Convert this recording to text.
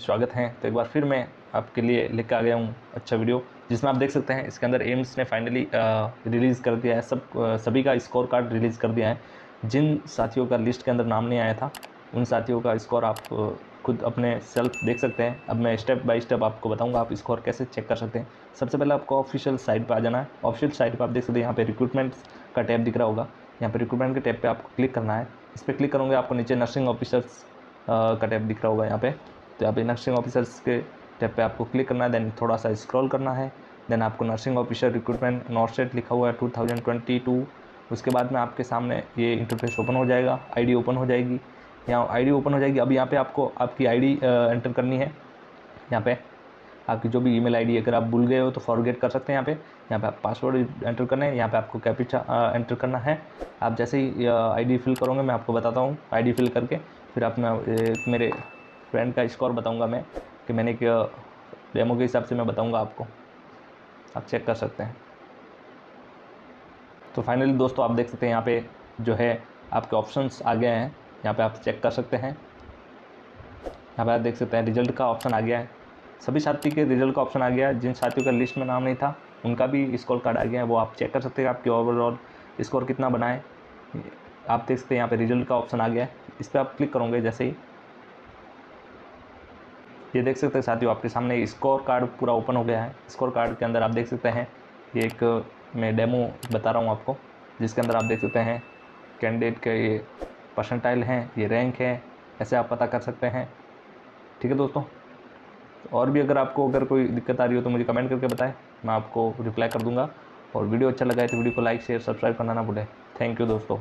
स्वागत है। तो एक बार फिर मैं आपके लिए लेकर आ गया हूँ अच्छा वीडियो, जिसमें आप देख सकते हैं, इसके अंदर एम्स ने फाइनली रिलीज़ कर दिया है। सब सभी का स्कोर कार्ड रिलीज़ कर दिया है। जिन साथियों का लिस्ट के अंदर नाम नहीं आया था, उन साथियों का स्कोर आप खुद अपने सेल्फ देख सकते हैं। अब मैं स्टेप बाय स्टेप आपको बताऊँगा, आप स्कोर कैसे चेक कर सकते हैं। सबसे पहले आपको ऑफिशियल साइट पर आ जाना है। ऑफिशियल साइट पर आप देख सकते हैं, यहाँ पे रिक्रूटमेंट का टैब दिख रहा होगा। यहाँ पे रिक्रूटमेंट के टैब पे आपको क्लिक करना है। इस पर क्लिक करोगे, आपको नीचे नर्सिंग ऑफिसर्स का टैब दिख रहा होगा यहाँ पे। तो यहाँ पे नर्सिंग ऑफिसर्स के टैब पे आपको क्लिक करना है देन थोड़ा सा स्क्रॉल करना है देन आपको नर्सिंग ऑफिसर रिक्रूटमेंट नॉर्थ लिखा हुआ है टू थाउज़ेंड ट्वेंटी टू उसके बाद में आपके सामने ये इंटरफेस ओपन हो जाएगा आईडी ओपन हो जाएगी। यहाँ आईडी ओपन हो जाएगी। अब यहाँ पे आपको, आपकी आईडी एंटर करनी है। यहाँ पे आपकी जो भी ईमेल आईडी अगर आप भूल गए हो तो फॉरगेट कर सकते हैं यहाँ पे। यहाँ पे आप पासवर्ड एंटर करना है। यहाँ पे आपको कैपिचा एंटर करना है। आप जैसे ही आईडी फिल करोगे, मैं आपको बताता हूँ। आईडी फिल करके फिर आप मेरे फ्रेंड का स्कोर बताऊँगा मैं, कि मैंने क्या। डेमो के हिसाब से मैं बताऊँगा आपको। आप चेक कर सकते हैं। तो फाइनली दोस्तों, आप देख सकते हैं यहाँ पे जो है, आपके ऑप्शंस आ गए हैं। यहाँ पे आप चेक कर सकते हैं। यहाँ पे आप देख सकते हैं रिज़ल्ट का ऑप्शन आ गया है। सभी साथी के रिज़ल्ट का ऑप्शन आ गया है। जिन साथियों का लिस्ट में नाम नहीं था, उनका भी स्कोर कार्ड आ गया है। वो आप चेक कर सकते हैं आपकी ओवरऑल स्कोर कितना बना है। आप देख सकते हैं यहाँ पे रिज़ल्ट का ऑप्शन आ गया है। इस पर आप क्लिक करोगे जैसे ही। ये देख सकते हैं साथियों, आपके सामने स्कोर कार्ड पूरा ओपन हो गया है। स्कोर कार्ड के अंदर आप देख सकते हैं, ये एक, मैं डेमो बता रहा हूँ आपको, जिसके अंदर आप देख सकते हैं कैंडिडेट के ये परसेंटाइल हैं, ये रैंक है, ऐसे आप पता कर सकते हैं। ठीक है दोस्तों? और भी अगर आपको, अगर कोई दिक्कत आ रही हो तो मुझे कमेंट करके बताएँ, मैं आपको रिप्लाई कर दूँगा। और वीडियो अच्छा लगा है तो वीडियो को लाइक शेयर सब्सक्राइब करना ना भूलें। थैंक यू दोस्तों।